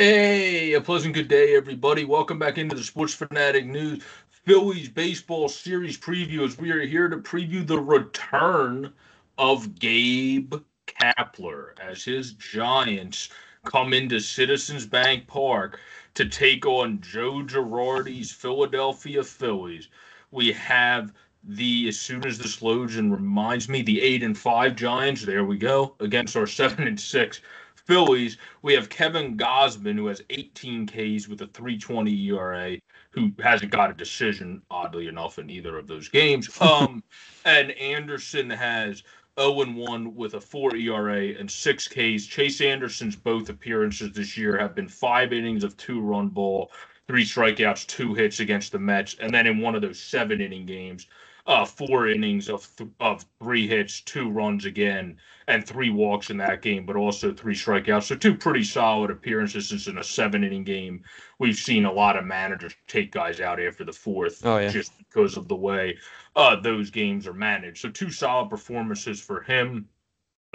Hey, a pleasant good day, everybody. Welcome back into the Sports Phanatic News Phillies Baseball Series preview as we are here to preview the return of Gabe Kapler as his Giants come into Citizens Bank Park to take on Joe Girardi's Philadelphia Phillies. We have the as soon as this loads and reminds me the eight and five Giants. There we go against our seven and six Phillies, we have Kevin Gausman, who has 18 Ks with a 320 ERA, who hasn't got a decision, oddly enough, in either of those games. Um, and Anderson has 0 1 with a 4 ERA and 6 Ks. Chase Anderson's both appearances this year have been five innings of two run ball, three strikeouts, two hits against the Mets. And then in one of those seven inning games, uh, four innings of th- of three hits, two runs again, and three walks in that game, but also three strikeouts. So two pretty solid appearances since in a seven inning game. We've seen a lot of managers take guys out after the fourth, oh, yeah. just because of the way uh, those games are managed. So two solid performances for him.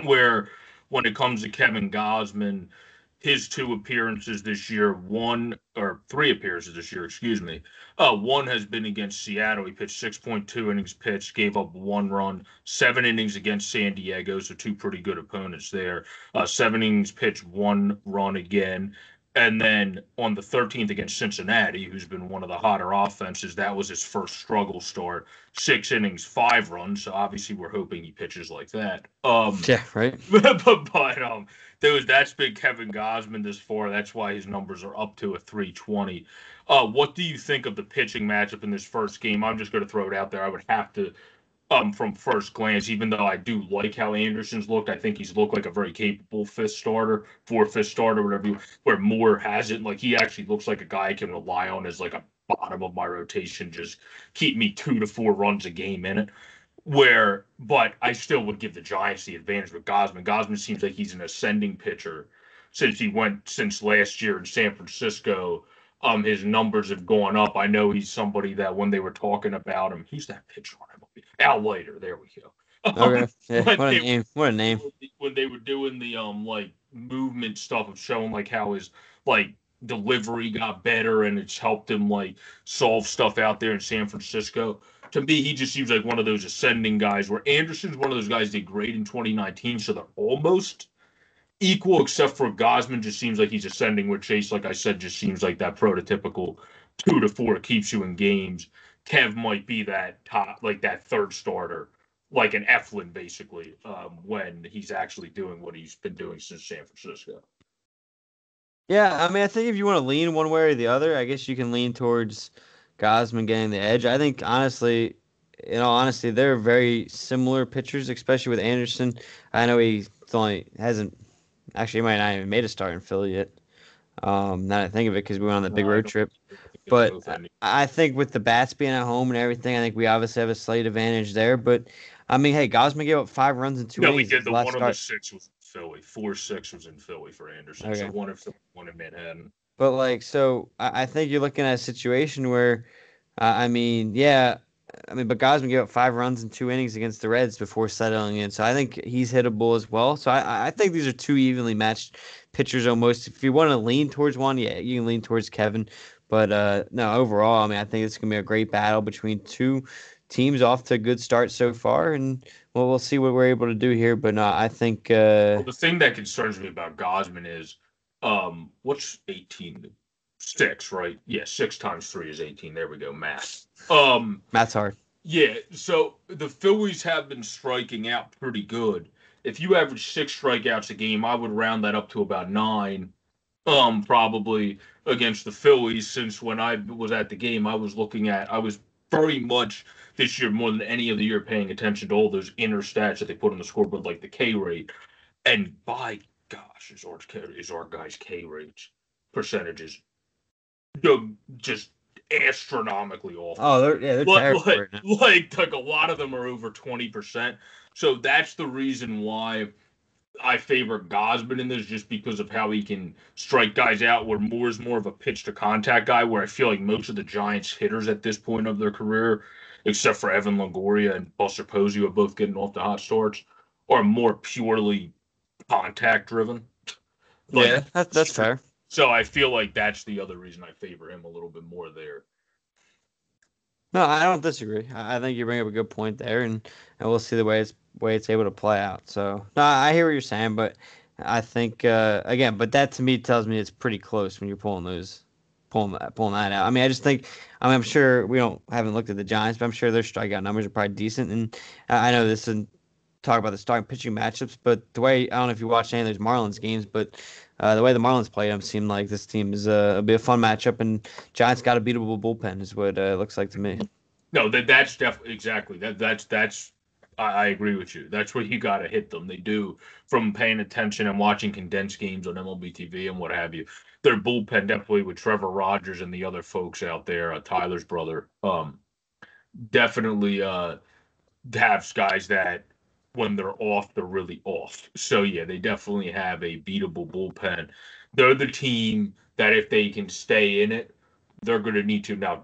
Where when it comes to Kevin Gausman, his two appearances this year, one or three appearances this year, excuse me. Uh, one has been against Seattle. He pitched 6.2 innings pitched, gave up one run, seven innings against San Diego, so two pretty good opponents there. Uh, seven innings pitched, one run again. And then on the 13th against Cincinnati, who's been one of the hotter offenses, that was his first struggle start. Six innings, five runs. So obviously, we're hoping he pitches like that. Um, yeah, right. but, but um, was that's been Kevin Gausman this far. That's why his numbers are up to a 320. Uh, what do you think of the pitching matchup in this first game? I'm just going to throw it out there. I would have to um, from first glance, even though I do like how Anderson's looked, I think he's looked like a very capable fifth starter, fourth, fifth starter, whatever you, where Moore hasn't. Like he actually looks like a guy I can rely on as like a bottom of my rotation, just keep me two to four runs a game in it. Where, but I still would give the Giants the advantage with Gausman. Gausman seems like he's an ascending pitcher since he went since last year in San Francisco. Um, his numbers have gone up. I know he's somebody that when they were talking about him, he's that pitcher on MLB? Al Leiter. There we go. Okay. Yeah, what a name. What a name. When they were doing the um like movement stuff of showing like how his like delivery got better and it's helped him like solve stuff out there in San Francisco. To me, he just seems like one of those ascending guys where Anderson's one of those guys did great in 2019, so they're almost equal, except for Gausman just seems like he's ascending where Chase, like I said, just seems like that prototypical two to four keeps you in games. Kev might be that top, like that third starter, like an Eflin, basically, um, when he's actually doing what he's been doing since San Francisco. Yeah, I mean, I think if you want to lean one way or the other, I guess you can lean towards Gausman getting the edge. I think, honestly, in all honesty, they're very similar pitchers, especially with Anderson. I know he only hasn't actually he might not even made a start in Philly yet. Um, now that I think of it, because we went on the big road trip. But I think with the bats being at home and everything, I think we obviously have a slight advantage there. But I mean, hey, Gausman gave up five runs in two no, innings. No, we did. The one of the six was Philly. Four six was in Philly for Anderson. Okay. So one of one in Manhattan. But like, so I, I think you're looking at a situation where, uh, I mean, yeah, I mean, but Gausman gave up five runs in two innings against the Reds before settling in. So I think he's hittable as well. So I, I think these are two evenly matched pitchers almost. If you want to lean towards one, yeah, you can lean towards Kevin. But uh, no, overall, I mean, I think it's gonna be a great battle between two teams off to a good start so far, and well, we'll see what we're able to do here. But no, I think uh, well, the thing that concerns me about Gausman is, um, what's eighteen? Six, right? Yeah, six times three is eighteen. There we go, math. Um, math's hard. Yeah, so the Phillies have been striking out pretty good. If you average six strikeouts a game, I would round that up to about nine um probably against the Phillies since when I was at the game I was looking at I was very much this year more than any other year paying attention to all those inner stats that they put on the scoreboard like the K rate and by gosh is our is our guys K rates percentages just astronomically awful. Oh, they're yeah, they're like, terrible like, right like like a lot of them are over twenty percent. So that's the reason why I favor Gausman in this just because of how he can strike guys out. Where Moore is more of a pitch to contact guy. Where I feel like most of the Giants hitters at this point of their career, except for Evan Longoria and Buster Posey, who are both getting off the hot starts, are more purely contact driven. Like, yeah, that's, that's fair. So I feel like that's the other reason I favor him a little bit more there. No, I don't disagree. I think you bring up a good point there, and, and we'll see the way it's way it's able to play out. So no, I hear what you're saying, but I think uh, again, but that to me tells me it's pretty close when you're pulling those pulling that pulling that out. I mean, I just think I mean, I'm sure we don't haven't looked at the Giants, but I'm sure their strikeout numbers are probably decent. And I know this is talk about the starting pitching matchups, but the way I don't know if you watched any of those Marlins games, but uh, the way the Marlins played them seemed like this team is uh, a be a fun matchup, and Giants got a beatable bullpen is what uh, it looks like to me. No, that that's definitely exactly that that's that's I, I agree with you. That's where you got to hit them. They do from paying attention and watching condensed games on MLB TV and what have you. Their bullpen definitely with Trevor Rogers and the other folks out there, uh, Tyler's brother, um, definitely uh, have guys that when they're off, they're really off. So yeah, they definitely have a beatable bullpen. They're the team that if they can stay in it, they're going to need to. Now,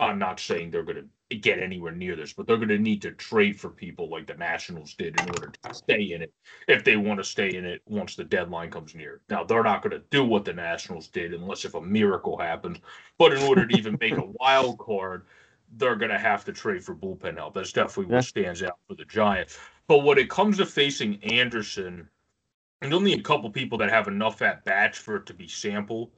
I'm not saying they're going to get anywhere near this, but they're going to need to trade for people like the Nationals did in order to stay in it if they want to stay in it once the deadline comes near. Now, they're not going to do what the Nationals did unless if a miracle happens. But in order to even make a wild card, they're going to have to trade for bullpen help. That's definitely what stands out for the Giants. But when it comes to facing Anderson, there's only a couple people that have enough at bats for it to be sample.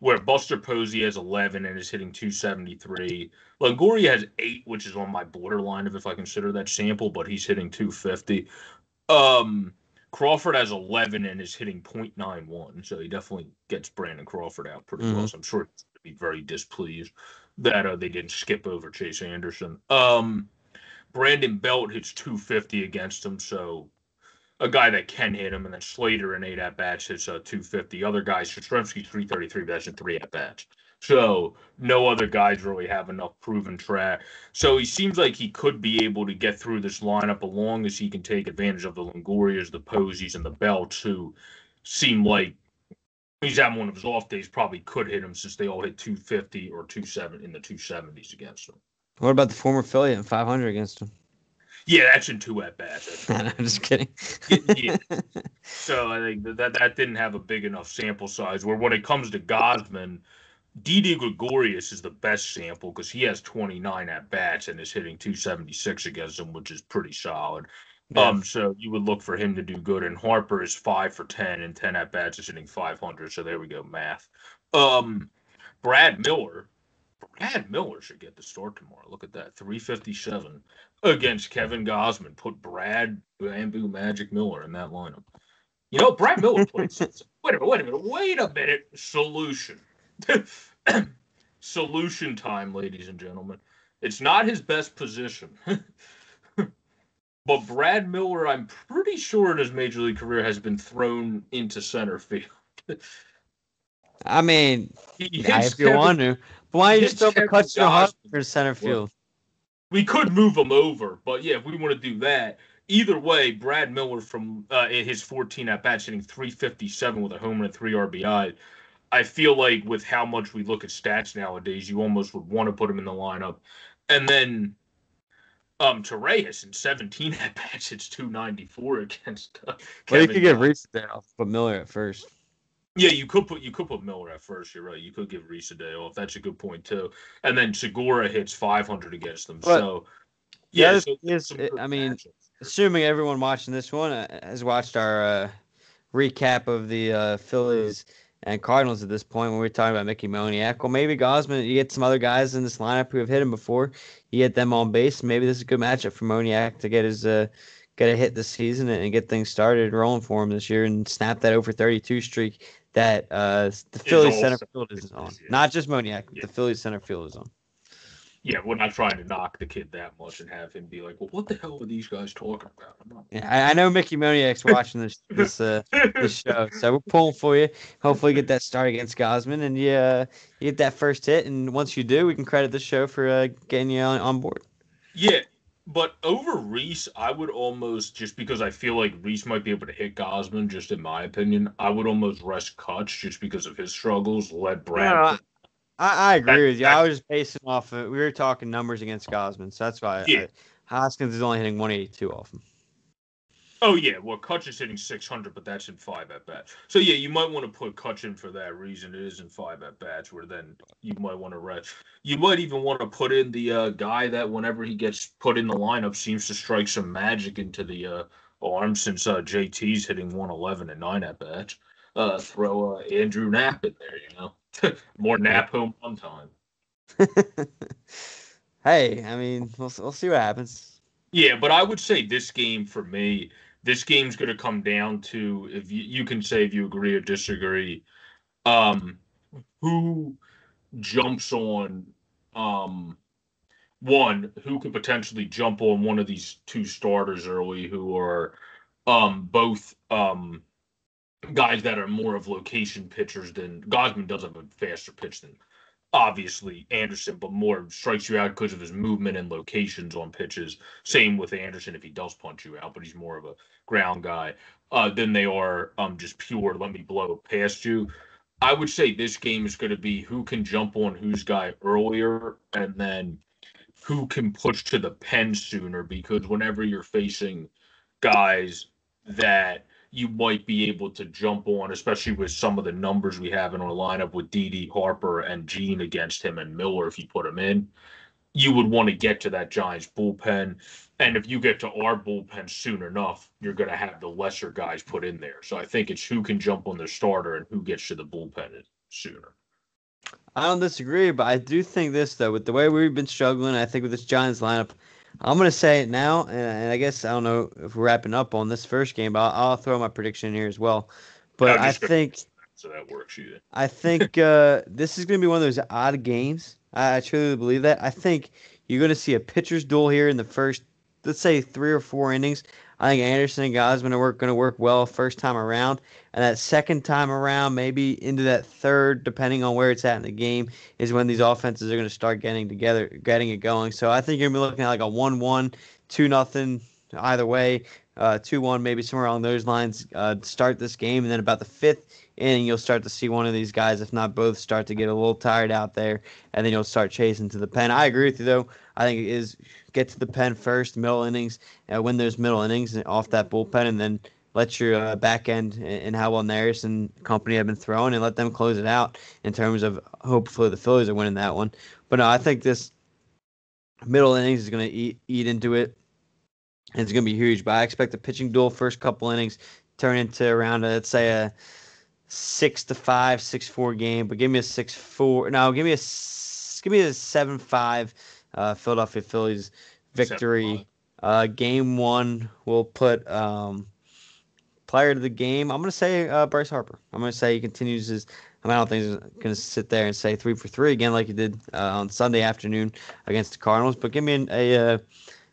Where Buster Posey has 11 and is hitting 273. Longoria has eight, which is on my borderline of if I consider that sample, but he's hitting 250. Um, Crawford has 11 and is hitting 0.91, so he definitely gets Brandon Crawford out pretty mm-hmm. well. So I'm sure he's to be very displeased that uh, they didn't skip over Chase Anderson. Um, Brandon Belt hits 250 against him, so a guy that can hit him, and then Slater in eight at bats hits uh, 250. Other guys, Yastrzemski's 333, but that's in three at bats. So no other guys really have enough proven track. So he seems like he could be able to get through this lineup as long as he can take advantage of the Longorias, the Posies, and the Belts, who seem like he's having one of his off days. Probably could hit him since they all hit 250 or 270 in the 270s against him. What about the former Philly and 500 against him? Yeah, that's in two at bats. I'm just kidding. yeah. So I think that, that didn't have a big enough sample size. Where when it comes to Gausman, Didi Gregorius is the best sample because he has 29 at bats and is hitting 276 against him, which is pretty solid. Yeah. Um, so you would look for him to do good. And Harper is five for 10 and 10 at bats is hitting 500. So there we go, math. Um, Brad Miller Brad Miller should get the start tomorrow. Look at that, 357 against Kevin Gausman. Put Brad Bamboo Magic Miller in that lineup. You know, Brad Miller plays. wait a minute, wait a minute, wait a minute. Solution. Solution time, ladies and gentlemen. It's not his best position. but Brad Miller, I'm pretty sure in his major league career, has been thrown into center field. I mean, if you want to, why don't you just throw McCutchen for center field? We could move him over, but yeah, if we want to do that, either way, Brad Miller from uh, his 14 at bats hitting 357 with a home and three RBI. I feel like with how much we look at stats nowadays, you almost would want to put him in the lineup. And then um Torreyes in 17 at bats, it's 294 against. Uh, well, you could get Rhys there, but Miller at first. Yeah, you could put you could put Miller at first. You're right. You could give Rhys a day off. That's a good point too. And then Segura hits 500 against them. But, so yeah, so is, I mean, matchups. assuming everyone watching this one uh, has watched our uh, recap of the uh, Phillies and Cardinals at this point when we are talking about Mickey Moniak. Well, maybe Gausman. you get some other guys in this lineup who have hit him before. You get them on base. Maybe this is a good matchup for Moniak to get his uh, get a hit this season and get things started rolling for him this year and snap that over 32 streak that uh, the Phillies center field is on. Yeah. Not just Moniak, yeah. the Phillies center field is on. Yeah, we're not trying to knock the kid that much and have him be like, "Well, what the hell are these guys talking about?" Not... Yeah, I, I, know Mickey Moniak's watching this this uh, this show, so we're pulling for you. Hopefully, get that start against Gausman, and yeah, you get that first hit. And once you do, we can credit the show for uh, getting you on, on board. Yeah, but over Rhys, I would almost just because I feel like Rhys might be able to hit Gausman. just in my opinion, I would almost rest Kutch just because of his struggles. Let Brad. No, I, I, agree that, with you. That, I was just basing off of we were talking numbers against Gausman, so that's why. Yeah. I, Hoskins is only hitting 182 off him. Oh yeah, well Kutch is hitting 600, but that's in five at bats. So yeah, you might want to put Kutch in for that reason. It is in five at bats, where then you might want to rest. You might even want to put in the uh, guy that whenever he gets put in the lineup seems to strike some magic into the uh, arm since uh, JT's hitting 111 and nine at bats. Uh, throw uh, Andrew Knapp in there, you know, more Knapp home one time. hey, I mean, we'll we'll see what happens. Yeah, but I would say this game for me, this game's going to come down to if you, you can say if you agree or disagree, um, who jumps on, um, one who could potentially jump on one of these two starters early, who are, um, both um guys that are more of location pitchers than Gausman does have a faster pitch than obviously Anderson, but more strikes you out because of his movement and locations on pitches. Same with Anderson if he does punch you out, but he's more of a ground guy uh, than they are um just pure let me blow past you. I would say this game is going to be who can jump on whose guy earlier and then who can push to the pen sooner because whenever you're facing guys that you might be able to jump on, especially with some of the numbers we have in our lineup with Didi, Harper, and Jean against him and Miller if you put him in. You would want to get to that Giants bullpen. And if you get to our bullpen soon enough, you're going to have the lesser guys put in there. So I think it's who can jump on the starter and who gets to the bullpen sooner. I don't disagree, but I do think this, though, with the way we've been struggling, I think with this Giants lineup, I'm gonna say it now, and, I guess I don't know if we're wrapping up on this first game, but I'll, I'll throw my prediction here as well. But I think so that works. You. I think uh, this is gonna be one of those odd games. I, I truly believe that. I think you're gonna see a pitcher's duel here in the first, let's say three or four innings. I think Anderson and Gausman are going to work well first time around, and that second time around, maybe into that third, depending on where it's at in the game, is when these offenses are going to start getting together, getting it going. So I think you're going to be looking at like a 1 1, 2 nothing either way, uh, 2 1, maybe somewhere along those lines. Uh, start this game, and then about the fifth inning, you'll start to see one of these guys, if not both, start to get a little tired out there, and then you'll start chasing to the pen. I agree with you, though. I think it is get to the pen first, middle innings, uh, win those middle innings off that bullpen, and then let your uh, back end and how well Neris and company have been throwing and let them close it out in terms of hopefully the Phillies are winning that one. But no, I think this middle innings is going to eat eat into it. It's going to be huge. But I expect the pitching duel first couple innings turn into around a, let's say a six to five, six four game. But give me a six four. No, give me a give me a seven five. Uh, Philadelphia Phillies victory. Uh, game one, we'll put um, player of the game, I'm going to say uh, Bryce Harper. I'm going to say he continues his. I, mean, I don't think he's going to sit there and say three for three again like he did uh, on Sunday afternoon against the Cardinals. But give me a, a,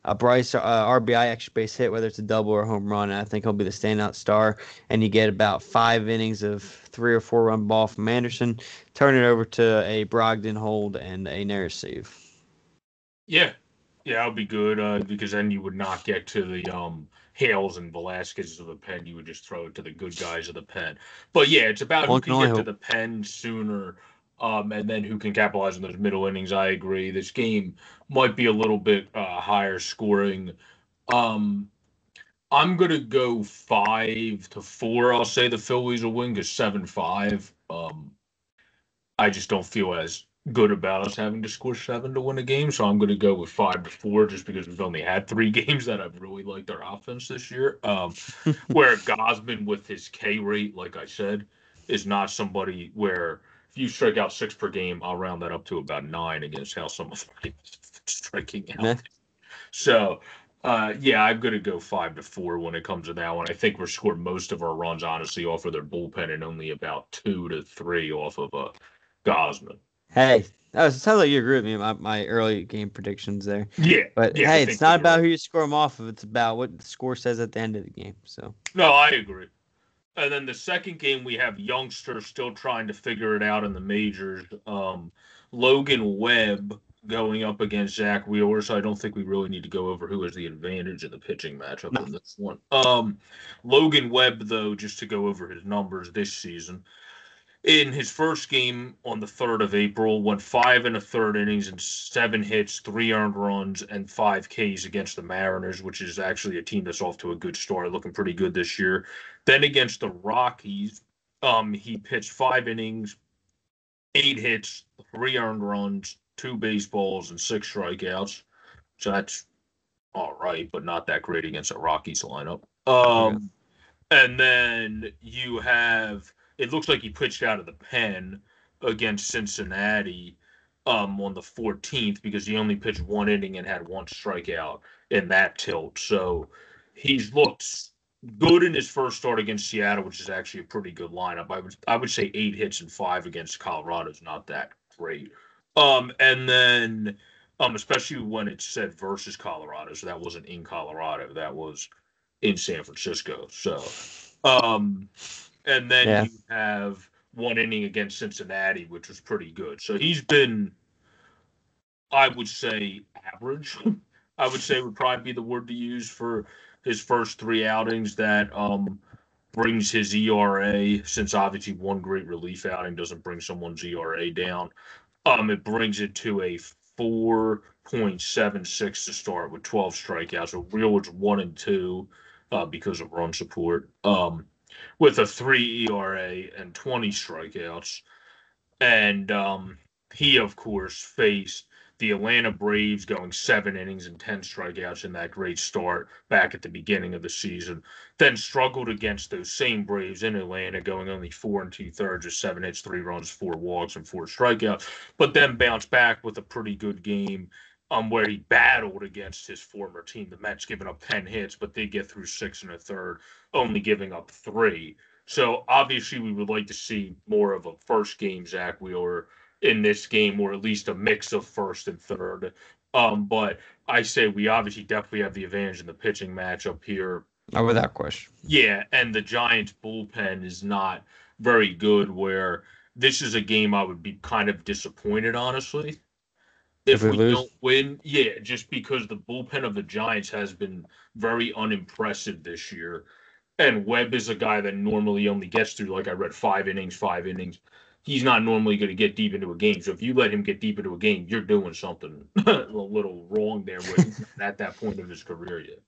a Bryce uh, RBI extra base hit, whether it's a double or a home run. I think he'll be the standout star. And you get about five innings of three or four run ball from Anderson. Turn it over to a Brogdon hold and a save. Yeah, yeah, that'll be good uh, because then you would not get to the um Hales and Velasquez of the pen, you would just throw it to the good guys of the pen. But yeah, it's about who can get hope. to the pen sooner, um, and then who can capitalize on those middle innings. I agree. This game might be a little bit uh, higher scoring. Um, I'm gonna go five to four. I'll say the Phillies will win because seven five. Um, I just don't feel as good about us having to score seven to win a game. So I'm going to go with five to four just because we've only had three games that I've really liked our offense this year. Um, where Gausman with his K rate, like I said, is not somebody where if you strike out six per game, I'll round that up to about nine against how some of my striking out. Yeah. So. Uh, yeah, I'm going to go five to four when it comes to that one. I think we're scored most of our runs, honestly, off of their bullpen and only about two to three off of uh, Gausman. Hey, that was, it sounds like you agree with me my, my early game predictions there. Yeah. But yeah, hey, it's not about right. who you score them off of. It's about what the score says at the end of the game. So. No, I agree. And then the second game, we have youngsters still trying to figure it out in the majors. Um, Logan Webb going up against Zach Wheeler, so I don't think we really need to go over who has the advantage in the pitching matchup no. in this one. Um, Logan Webb, though, just to go over his numbers this season, in his first game on the 3rd of April, went five and a third innings and seven hits, three earned runs, and five Ks against the Mariners, which is actually a team that's off to a good start, looking pretty good this year. Then against the Rockies, um, he pitched five innings, eight hits, three earned runs, two baseballs, and six strikeouts. So that's all right, but not that great against a Rockies lineup. Um, yeah. and then you have it looks like he pitched out of the pen against Cincinnati um, on the 14th because he only pitched one inning and had one strikeout in that tilt. So he's looked good in his first start against Seattle, which is actually a pretty good lineup. I would I would say eight hits and five against Colorado is not that great. Um, and then um, especially when it said versus Colorado, so that wasn't in Colorado, that was in San Francisco. So um and then yeah. you have one inning against Cincinnati, which was pretty good. So he's been, I would say, average. I would say would probably be the word to use for his first three outings. That um, brings his ERA, since obviously one great relief outing doesn't bring someone's ERA down. Um, it brings it to a 4.76 to start with 12 strikeouts. So real was one and two uh, because of run support. Um, with a three ERA and 20 strikeouts. And um, he, of course, faced the Atlanta Braves going seven innings and 10 strikeouts in that great start back at the beginning of the season. Then struggled against those same Braves in Atlanta, going only four and two thirds with seven hits, three runs, four walks, and four strikeouts. But then bounced back with a pretty good game um, where he battled against his former team, the Mets, giving up 10 hits, but they get through six and a third, only giving up three. So obviously, we would like to see more of a first game Zack Wheeler in this game, or at least a mix of first and third. Um, but I say we obviously definitely have the advantage in the pitching matchup here. Not without question. Yeah, and the Giants bullpen is not very good. Where this is a game I would be kind of disappointed, honestly if, we, we don't win, yeah, just because the bullpen of the Giants has been very unimpressive this year. And Webb is a guy that normally only gets through, like I read, five innings, five innings. He's not normally going to get deep into a game. So if you let him get deep into a game, you're doing something a little wrong there with at that point of his career yet.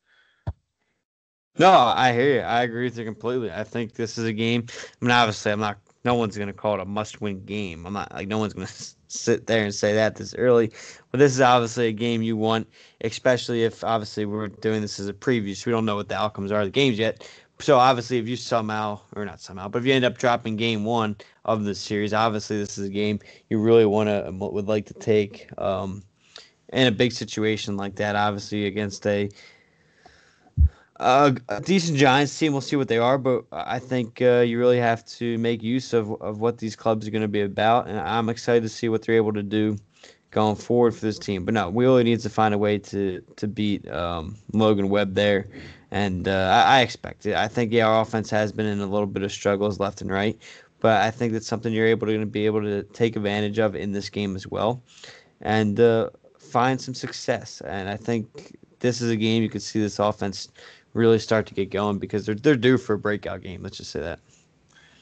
No, I hear you. I agree with you completely. I think this is a game. I mean, obviously, I'm not. No one's going to call it a must-win game. I'm not like no one's going to sit there and say that this early. But this is obviously a game you want, especially if obviously we're doing this as a preview, so we don't know what the outcomes are of the games yet. So obviously, if you somehow, or not somehow, but if you end up dropping game one of the series, obviously this is a game you really want to would like to take um, in a big situation like that. Obviously against a uh, a decent Giants team. We'll see what they are, but I think uh, you really have to make use of, of what these clubs are going to be about, and I'm excited to see what they're able to do going forward for this team. But no, Wheeler needs to find a way to to beat um, Logan Webb there, and uh, I, I, expect it. I think yeah, our offense has been in a little bit of struggles left and right, but I think that's something you're able to be able to take advantage of in this game as well, and uh, find some success. And I think this is a game you could see this offense really start to get going because they're they're due for a breakout game. Let's just say that.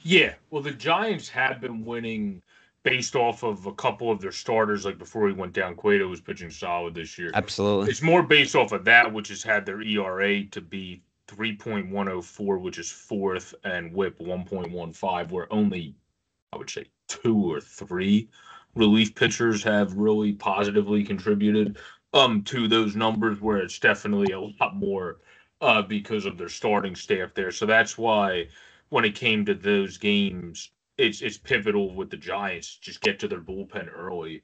Yeah, well, the Giants have been winning based off of a couple of their starters. Like before he went down, Cueto was pitching solid this year. Absolutely, it's more based off of that, which has had their ERA to be 3.104, which is fourth, and WHIP one point one five, where only I would say two or three relief pitchers have really positively contributed um to those numbers where it's definitely a lot more uh, because of their starting staff there. So that's why when it came to those games, it's it's pivotal with the Giants. Just get to their bullpen early,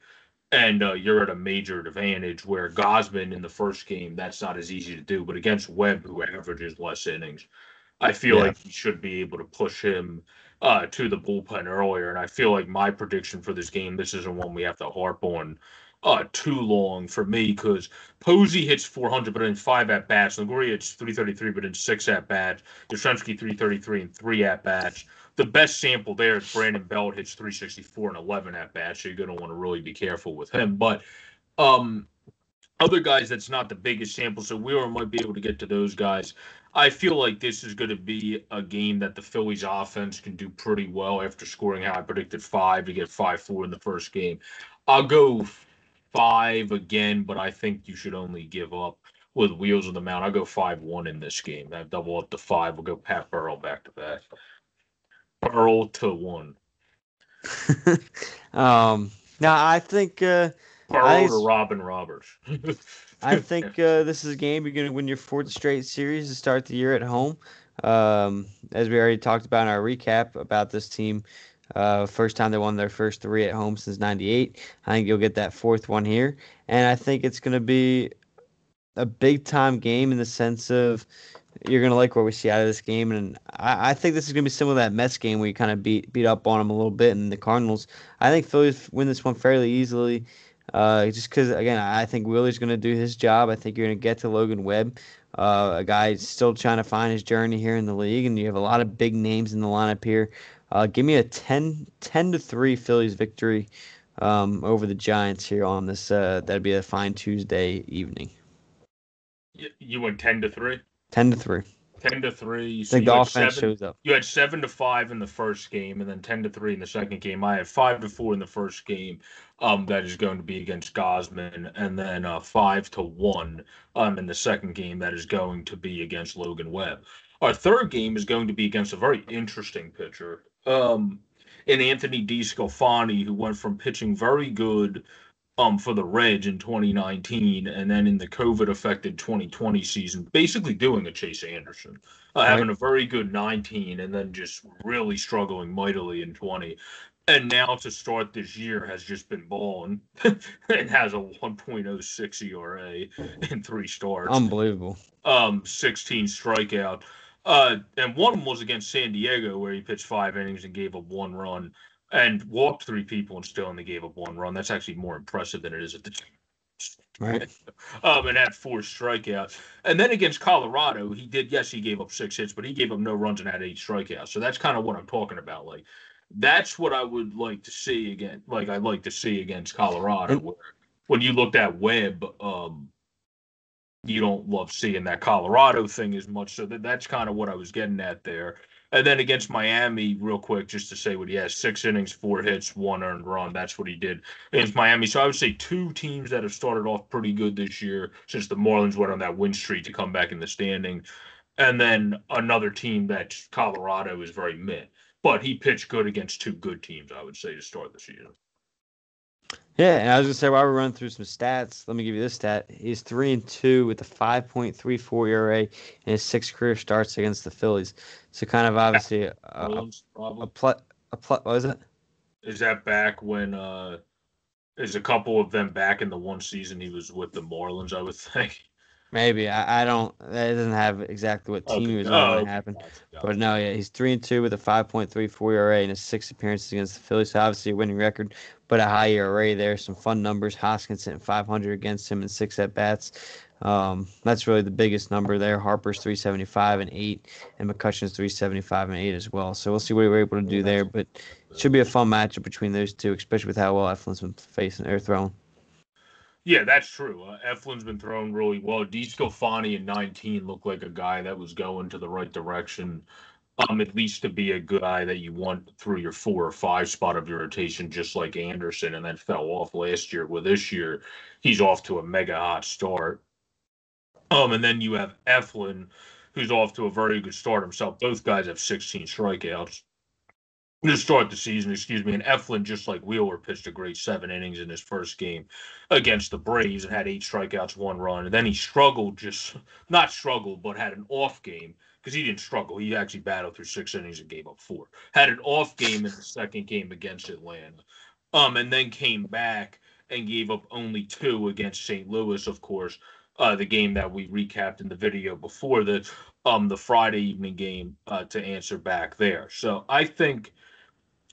and uh, you're at a major advantage. Where Gausman in the first game, that's not as easy to do. But against Webb, who averages less innings, I feel yeah. like you should be able to push him uh, to the bullpen earlier. And I feel like my prediction for this game, this isn't one we have to harp on uh, too long for me because Posey hits 400, but in five at bats. Longoria hits 333, but in six at bats. Yastrzemski 333 and three at bats. The best sample there is Brandon Belt hits 364 and 11 at bats. So you're going to want to really be careful with him. But um, other guys that's not the biggest sample, so we might be able to get to those guys. I feel like this is going to be a game that the Phillies offense can do pretty well after scoring how I predicted five to get five four in the first game. I'll go five again, but I think you should only give up with wheels on the mount. I'll go five one in this game. I double up to five. We'll go Pat Burrell back to back. Burrell to one. um, now I think uh, Burrell I- to Robin Roberts. I think uh, this is a game you're going to win your fourth straight series to start the year at home. Um, as we already talked about in our recap about this team, uh, first time they won their first three at home since '98. I think you'll get that fourth one here, and I think it's going to be a big time game in the sense of you're going to like what we see out of this game, and I, I think this is going to be similar to that Mets game where you kind of beat beat up on them a little bit, and the Cardinals. I think Phillies win this one fairly easily. Uh, just because again, I think Willie's going to do his job. I think you're going to get to Logan Webb, uh, a guy still trying to find his journey here in the league, and you have a lot of big names in the lineup here. Uh, give me a 10, 10 to three Phillies victory um, over the Giants here on this. Uh, that'd be a fine Tuesday evening. You- went ten to three. Ten to three. Ten to three. I So think you the had offense seven, shows up. you had seven to five in the first game, and then ten to three in the second game. I had five to four in the first game. Um, that is going to be against Gausman, and then uh, five to one um in the second game. That is going to be against Logan Webb. Our third game is going to be against a very interesting pitcher, um, in Anthony DeSclafani, who went from pitching very good um for the Reds in 2019 and then in the COVID affected 2020 season basically doing a Chase Anderson uh, Right. having a very good 19 and then just really struggling mightily in 20 and now to start this year has just been balling and has a 1.06 ERA in three starts Unbelievable. um 16 strikeout. Uh, and one of them was against San Diego, where he pitched five innings and gave up one run, and walked three people and still only gave up one run. That's actually more impressive than it is at the Right. um, and had four strikeouts. And then against Colorado, he did. Yes, he gave up six hits, but he gave up no runs and had eight strikeouts. So that's kind of what I'm talking about. Like, that's what I would like to see again. Like, I'd like to see against Colorado, where when you looked at Webb, um, you don't love seeing that Colorado thing as much. So that, that's kind of what I was getting at there. And then against Miami, real quick, just to say what he has six innings, four hits, one earned run. That's what he did against Miami. So I would say two teams that have started off pretty good this year since the Marlins went on that win streak to come back in the standing. And then another team that Colorado is very meh. But he pitched good against two good teams, I would say, to start the season. Yeah, and I was gonna say while we're running through some stats, let me give you this stat. He's three and two with a five point three four ERA in his six career starts against the Phillies. So kind of obviously a, a, a probably. pl- a pl- what is it? Is that back when uh is a couple of them back in the one season he was with the Marlins, I would think. Maybe I, I don't. That doesn't have exactly what team he was on it okay. happened. But no, yeah, he's three and two with a five point three four ERA in his six appearances against the Phillies. So obviously a winning record, but a high ERA there. Some fun numbers. Hoskins hitting five hundred against him in six at bats. Um, that's really the biggest number there. Harper's three seventy five and eight, and McCutchen's three seventy five and eight as well. So we'll see what we're able to do there. But it should be a fun matchup between those two, especially with how well Eflin's been facing or throwing. Yeah, that's true. Uh, Eflin's been throwing really well. DeSclafani in 19 looked like a guy that was going to the right direction. Um, at least to be a good guy that you want through your four or five spot of your rotation, just like Anderson, and then fell off last year. Well, this year he's off to a mega hot start. Um, and then you have Eflin, who's off to a very good start himself. Both guys have 16 strikeouts to start the season, excuse me. And Eflin, just like Wheeler, pitched a great seven innings in his first game against the Braves and had eight strikeouts, one run. And then he struggled, just not struggled, but had an off game because he didn't struggle. He actually battled through six innings and gave up four. Had an off game in the second game against Atlanta. Um, and then came back and gave up only two against St. Louis, of course. Uh, the game that we recapped in the video before the um the Friday evening game uh, to answer back there. So I think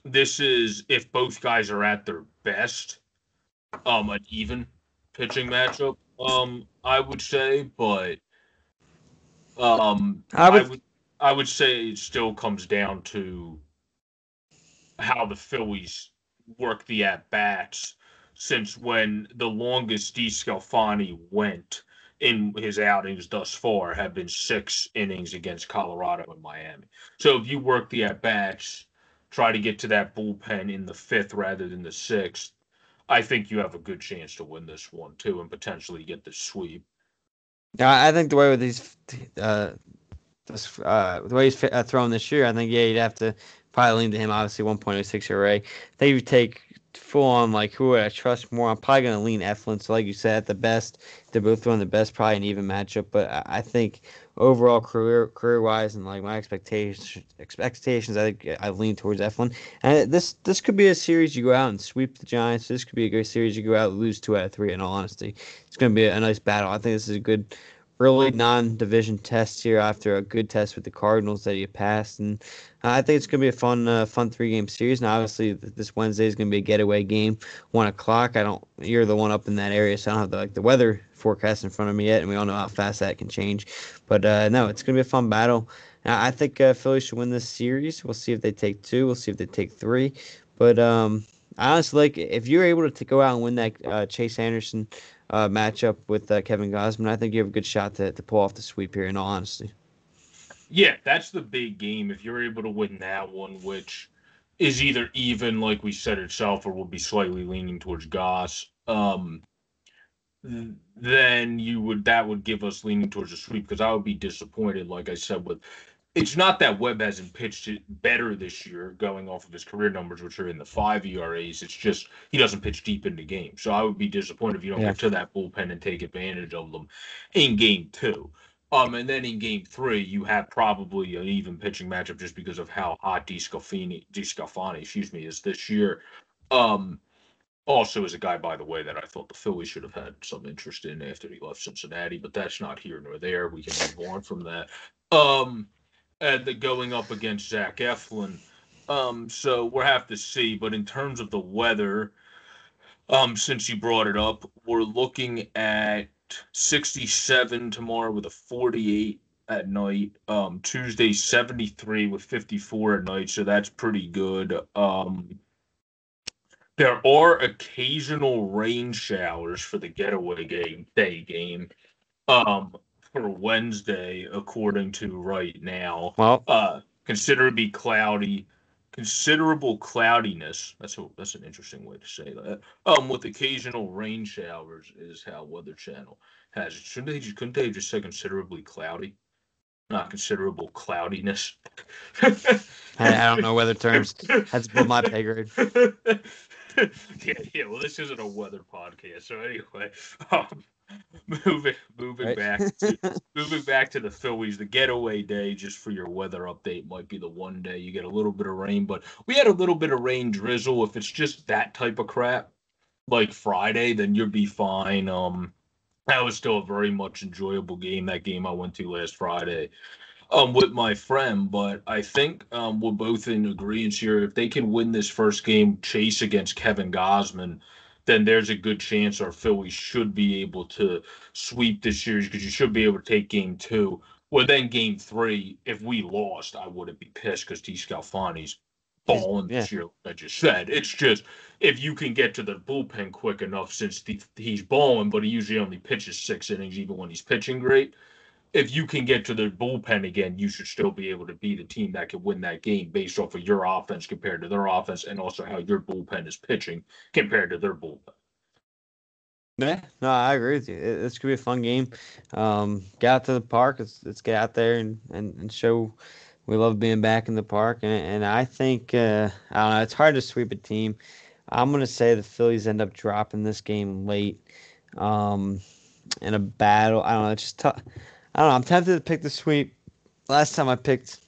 this is if both guys are at their best, um, an even pitching matchup. Um, I would say, but um, I I would- would, I would say it still comes down to how the Phillies work the at bats since when the longest DeSclafani went in his outings thus far have been six innings against Colorado and Miami. So if you work the at bats, try to get to that bullpen in the fifth rather than the sixth, I think you have a good chance to win this one too and potentially get the sweep. Yeah, I think the way with these, uh, this, uh, the way he's uh, thrown this year, I think yeah, you'd have to probably lean to him. Obviously, 1.06 ERA. I think you take full on like who would I trust more? I'm probably gonna lean Eflin. So like you said, at the best, they're both throwing the best, probably an even matchup. But I, I think overall career career wise and like my expectations expectations, I think I lean towards Eflin. And this this could be a series you go out and sweep the Giants. This could be a great series you go out lose two out of three. In all honesty, it's gonna be a, a nice battle. I think this is a good early non-division test here after a good test with the Cardinals that he passed, and I think it's gonna be a fun, uh, fun three-game series. And obviously, this Wednesday is gonna be a getaway game, one o'clock. I don't, you're the one up in that area, so I don't have the, like the weather forecast in front of me yet, and we all know how fast that can change. But uh, no, it's gonna be a fun battle. I think uh, Philly should win this series. We'll see if they take two. We'll see if they take three. But um, honestly, like if you're able to go out and win that uh, Chase Anderson uh, matchup with uh, Kevin Gausman, I think you have a good shot to, to pull off the sweep here. In all honesty. Yeah, that's the big game. If you're able to win that one, which is either even, like we said itself, or will be slightly leaning towards Goss, um, then you would that would give us leaning towards a sweep because I would be disappointed, like I said, with it's not that Webb hasn't pitched it better this year, going off of his career numbers, which are in the five ERAs. It's just he doesn't pitch deep into games. So I would be disappointed if you don't yeah. get to that bullpen and take advantage of them in game two. Um, and then in game three, you have probably an even pitching matchup just because of how hot DeSclafani, DeSclafani, excuse me, is this year. Um, also is a guy, by the way, that I thought the Phillies should have had some interest in after he left Cincinnati, but that's not here nor there. We can move on from that. Um, the going up against Zach Eflin. Um, so we'll have to see. But in terms of the weather, um, since you brought it up, we're looking at 67 tomorrow with a 48 at night. Um, Tuesday 73 with 54 at night, so that's pretty good. Um, there are occasional rain showers for the getaway game day game. Um, for Wednesday, according to right now. Well, uh, considerably cloudy, considerable cloudiness. That's a, that's an interesting way to say that. Um, with occasional rain showers is how Weather Channel has it. Shouldn't they just couldn't they just say considerably cloudy? Not considerable cloudiness. I, I don't know weather terms. That's above my pay grade. yeah, yeah. Well, this isn't a weather podcast, so anyway, um, moving moving right. back to, moving back to the Phillies, the getaway day just for your weather update might be the one day you get a little bit of rain, but we had a little bit of rain drizzle. If it's just that type of crap, like Friday, then you'll be fine. Um, that was still a very much enjoyable game. That game I went to last Friday um, with my friend, but I think um, we're both in agreement here. If they can win this first game, chase against Kevin Gausman, then there's a good chance our Phillies should be able to sweep this series because you should be able to take game two. Well, then game three, if we lost, I wouldn't be pissed because DeSclafani's balling yeah. this year. Like I just said, it's just if you can get to the bullpen quick enough, since the, he's balling, but he usually only pitches six innings, even when he's pitching great if you can get to the bullpen again, you should still be able to be the team that can win that game based off of your offense compared to their offense and also how your bullpen is pitching compared to their bullpen. Yeah, no, I agree with you. This could be a fun game. Um, get out to the park. Let's, let's get out there and, and, and show we love being back in the park. And, and I think, uh, I don't know, it's hard to sweep a team. I'm going to say the Phillies end up dropping this game late um, in a battle. I don't know, it's just tough I don't know. I'm tempted to pick the sweep. Last time I picked,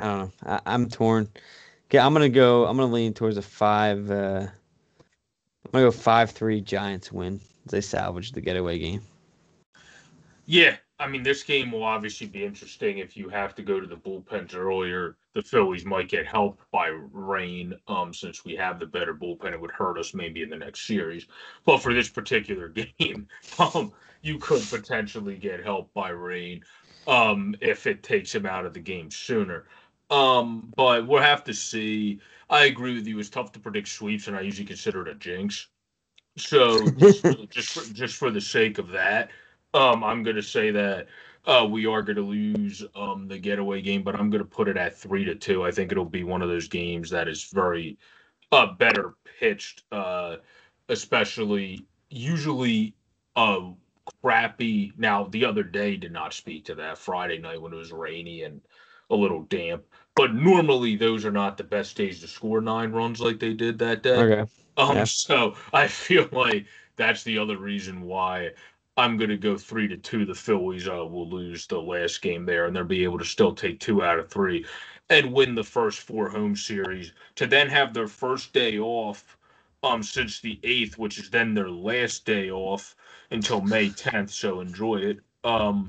I don't know. I, am torn. Okay, I'm gonna go. I'm gonna lean towards a five. Uh, I'm gonna go five three Giants win. They salvage the getaway game. Yeah, I mean, this game will obviously be interesting if you have to go to the bullpens earlier. The Phillies might get helped by rain, um, since we have the better bullpen. It would hurt us maybe in the next series. But for this particular game, um, you could potentially get help by rain um, if it takes him out of the game sooner. Um, but we'll have to see. I agree with you. It's tough to predict sweeps, and I usually consider it a jinx. So just just for, just for the sake of that, um, I'm gonna say that uh, we are gonna lose um the getaway game, but I'm gonna put it at three to two. I think it'll be one of those games that is very uh better pitched, uh, especially usually uh crappy. Now the other day did not speak to that Friday night when it was rainy and a little damp. But normally those are not the best days to score nine runs like they did that day. Okay. Um, Yeah. so I feel like that's the other reason why I'm going to go three to two. The Phillies uh, will lose the last game there, and they'll be able to still take two out of three and win the first four home series to then have their first day off um since the eighth, which is then their last day off until May 10th. So enjoy it. Um,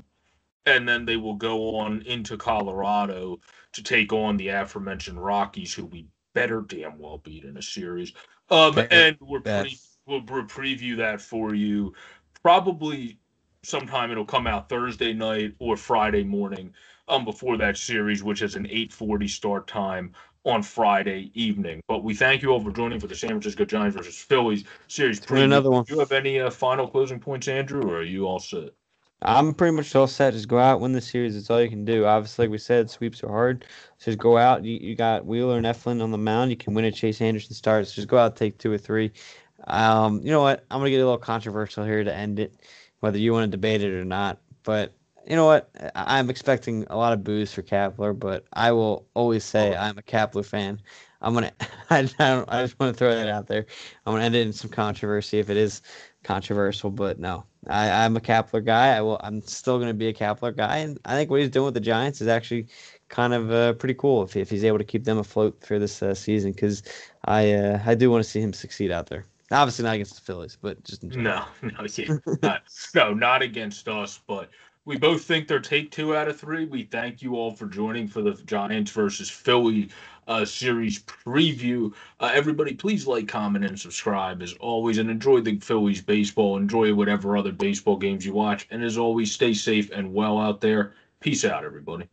and then they will go on into Colorado to take on the aforementioned Rockies, who we better damn well beat in a series. Um, and we're bet. pre- we'll, we'll preview that for you. Probably sometime it'll come out Thursday night or Friday morning. Um, before that series, which is an 8:40 start time on Friday evening. But we thank you all for joining for the San Francisco Giants versus Phillies series. Another one. Do you have any uh, final closing points, Andrew, or are you all set? I'm pretty much all set. Just go out, win the series. It's all you can do. Obviously, like we said, sweeps are hard. Just go out. You, you got Wheeler and Eflin on the mound. You can win a Chase Anderson start. So just go out, take two or three. Um, you know what? I'm gonna get a little controversial here to end it, whether you want to debate it or not. But you know what? I- I'm expecting a lot of boos for Kapler, but I will always say I'm a Kapler fan. I'm gonna. I, I, don't, I just want to throw that out there. I'm gonna end it in some controversy if it is controversial, but no, I, I'm a Kapler guy. I will. I'm still gonna be a Kapler guy, and I think what he's doing with the Giants is actually kind of uh, pretty cool if, if he's able to keep them afloat for this uh, season. Because I uh, I do want to see him succeed out there. Obviously not against the Phillies, but just. No, no, yeah, not, no, not against us. But we both think they're take two out of three. We thank you all for joining for the Giants versus Philly uh, series preview. Uh, everybody, please like, comment, and subscribe as always, and enjoy the Phillies baseball. Enjoy whatever other baseball games you watch, and as always, stay safe and well out there. Peace out, everybody.